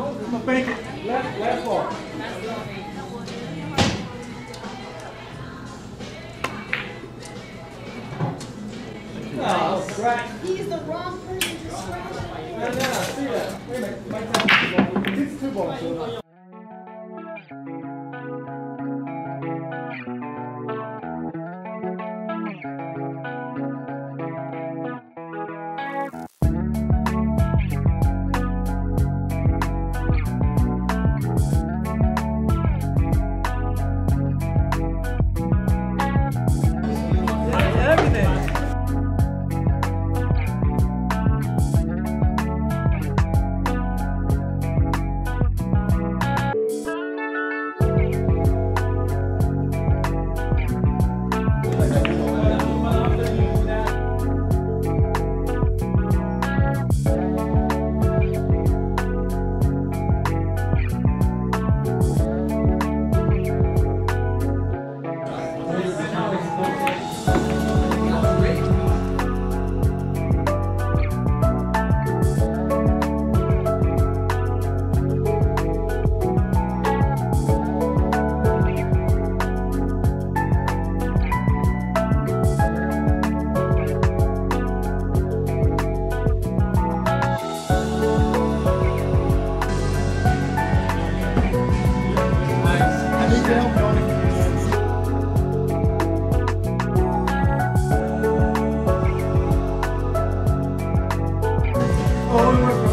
I'm gonna bank it left, left ball. No. He's the wrong person to scratch. I know, I see that. Wait a minute. It's two balls. Oh,